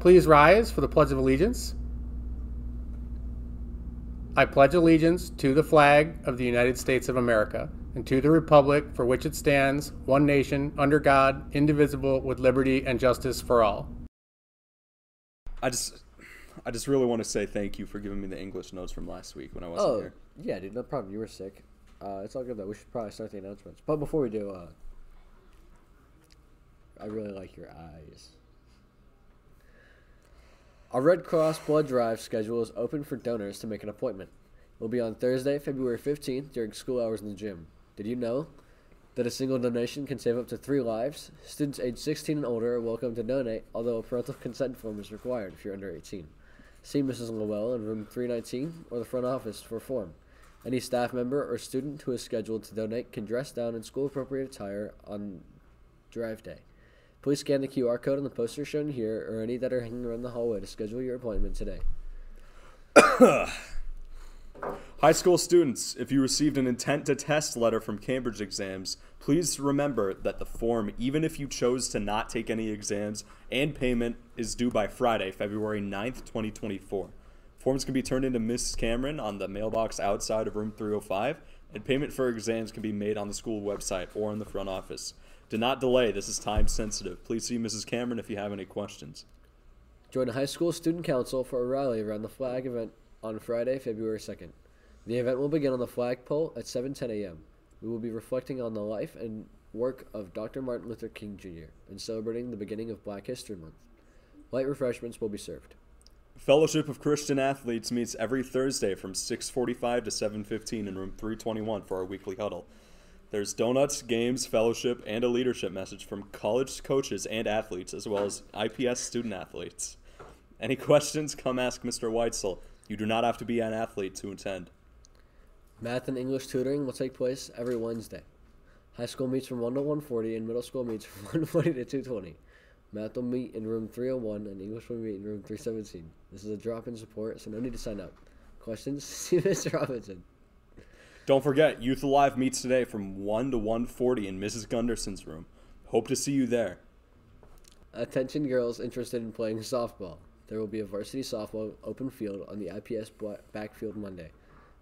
Please rise for the Pledge of Allegiance. I pledge allegiance to the flag of the United States of America and to the republic for which it stands, one nation, under God, indivisible, with liberty and justice for all. I just, I just really want to say thank you for giving me the English notes from last week when I wasn't Oh, here. yeah, dude, no problem. You were sick. Uh, it's all good though. We should probably start the announcements. But before we do, uh, I really like your eyes. Our Red Cross blood drive schedule is open for donors to make an appointment. It will be on Thursday, February 15th during school hours in the gym. Did you know that a single donation can save up to three lives? Students age 16 and older are welcome to donate, although a parental consent form is required if you're under 18. See Mrs. Lowell in room 319 or the front office for a form. Any staff member or student who is scheduled to donate can dress down in school appropriate attire on drive day. Please scan the QR code on the poster shown here or any that are hanging around the hallway to schedule your appointment today. High school students, if you received an intent to test letter from Cambridge exams, please remember that the form, even if you chose to not take any exams, and payment is due by Friday, February 9th, 2024. Forms can be turned into Mrs. Cameron on the mailbox outside of room 305, and payment for exams can be made on the school website or in the front office. Do not delay, this is time sensitive. Please see Mrs. Cameron if you have any questions. Join a high school student council for a rally around the flag event on Friday, February 2nd. The event will begin on the flagpole at 7:10 a.m. We will be reflecting on the life and work of Dr. Martin Luther King Jr. and celebrating the beginning of Black History Month. Light refreshments will be served. Fellowship of Christian Athletes meets every Thursday from 6:45 to 7:15 in room 321 for our weekly huddle. There's donuts, games, fellowship, and a leadership message from college coaches and athletes, as well as IPS student athletes. Any questions? Come ask Mr. Weitzel. You do not have to be an athlete to attend. Math and English tutoring will take place every Wednesday. High school meets from 1 to 140 and middle school meets from 140 to 220. Math will meet in room 301 and English will meet in room 317. This is a drop-in support, so no need to sign up. Questions? See Mr. Robinson. Don't forget, Youth Alive meets today from 1 to 140 in Mrs. Gunderson's room. Hope to see you there. Attention girls interested in playing softball. There will be a varsity softball open field on the IPS backfield Monday,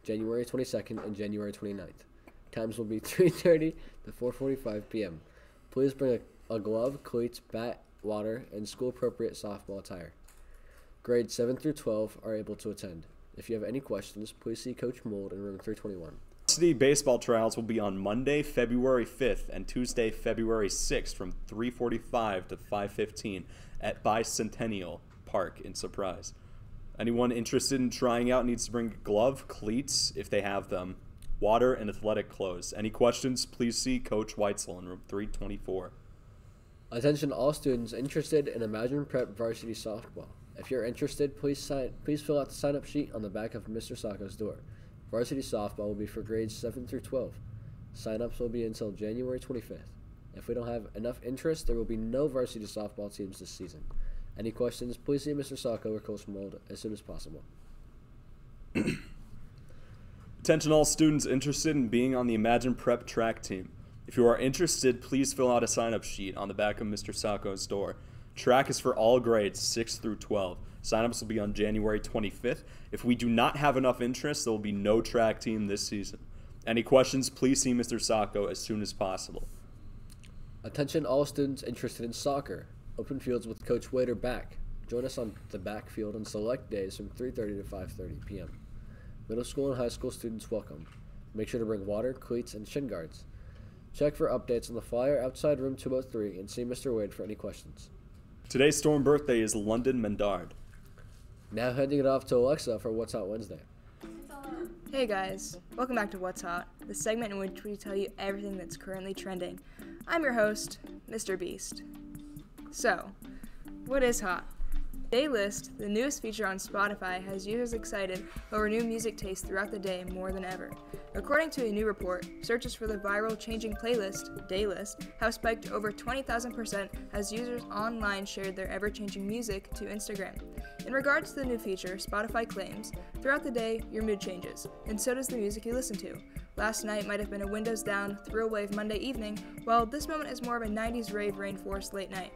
January 22nd and January 29th. Times will be 3:30 to 4:45 p.m. Please bring a, a glove, cleats, bat, water, and school-appropriate softball attire. Grades 7 through 12 are able to attend. If you have any questions, please see Coach Mold in room 321. Varsity baseball trials will be on Monday, February 5th and Tuesday, February 6th from 3:45 to 5:15 at Bicentennial Park in Surprise. Anyone interested in trying out needs to bring glove, cleats if they have them, water and athletic clothes. Any questions, please see Coach Weitzel in room 324. Attention all students interested in Imagine Prep varsity softball. If you're interested, please sign please fill out the sign up sheet on the back of Mr. Sacco's door. Varsity softball will be for grades 7 through 12. Sign-ups will be until January 25th. If we don't have enough interest, there will be no varsity softball teams this season. Any questions, please see Mr. Sacco or Coach Mold as soon as possible. Attention all students interested in being on the Imagine Prep track team. If you are interested, please fill out a sign up sheet on the back of Mr. Sacco's door. Track is for all grades 6 through 12. Signups will be on January 25th. If we do not have enough interest, there will be no track team this season. Any questions, please see Mr. Sacco as soon as possible. Attention all students interested in soccer. Open fields with Coach Wader back. Join us on the backfield on select days from 3:30 to 5:30 p.m. Middle school and high school students welcome. Make sure to bring water, cleats, and shin guards. Check for updates on the flyer outside room 203 and see Mr. Wade for any questions. Today's storm birthday is London Mendard. Now handing it off to Alexa for What's Hot Wednesday. Hey guys, welcome back to What's Hot, the segment in which we tell you everything that's currently trending. I'm your host, Mr. Beast. So, what is hot? Daylist, the newest feature on Spotify, has users excited over new music tastes throughout the day more than ever. According to a new report, searches for the viral changing playlist, Daylist, have spiked over 20,000% as users online shared their ever changing music to Instagram. In regards to the new feature, Spotify claims, throughout the day, your mood changes, and so does the music you listen to. Last night might have been a windows down, thrill wave Monday evening, while this moment is more of a 90s rave rainforest late night.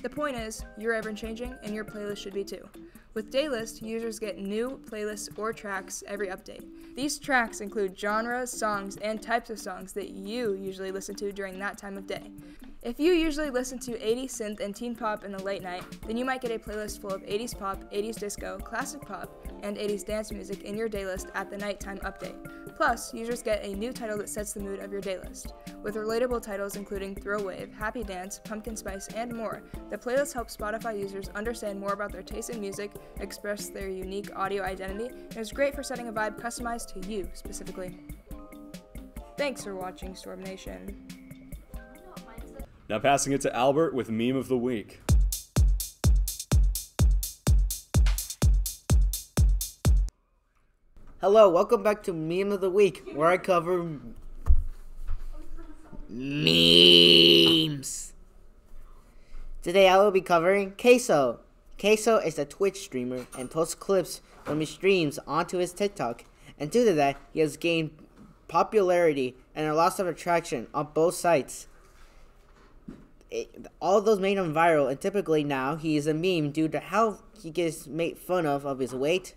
The point is, you're ever changing, and your playlist should be too. With Daylist, users get new playlists or tracks every update. These tracks include genres, songs, and types of songs that you usually listen to during that time of day. If you usually listen to 80s synth and teen pop in the late night, then you might get a playlist full of 80s pop, 80s disco, classic pop, and 80s dance music in your daylist at the nighttime update. Plus, users get a new title that sets the mood of your daylist. With relatable titles including Throw Wave, Happy Dance, Pumpkin Spice, and more, the playlist helps Spotify users understand more about their taste in music, express their unique audio identity, and is great for setting a vibe customized to you specifically. Thanks for watching Storm Nation. Now passing it to Albert with meme of the week. Hello, welcome back to Meme of the Week, where I cover memes. Today I will be covering Queso. Queso is a Twitch streamer and posts clips from his streams onto his TikTok, and due to that, he has gained popularity and a loss of attraction on both sites. It, all those made him viral, and typically now he is a meme due to how he gets made fun of of his weight,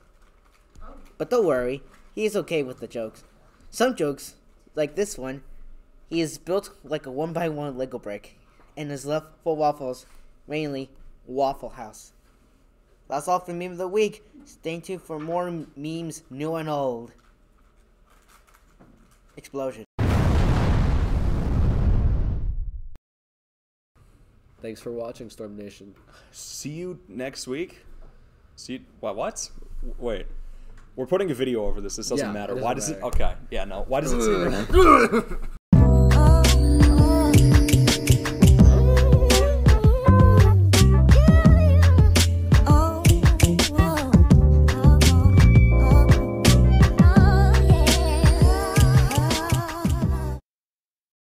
but don't worry, he is okay with the jokes. Some jokes, like this one, he is built like a one by one Lego brick and is left for waffles, mainly Waffle House. That's all for meme of the week. Stay tuned for more memes, new and old. Explosion. Thanks for watching, Storm Nation. See you next week. See you, what? What? Wait. We're putting a video over this. This doesn't Yeah, matter. it Why doesn't does it? Okay. Yeah. No. Why does it?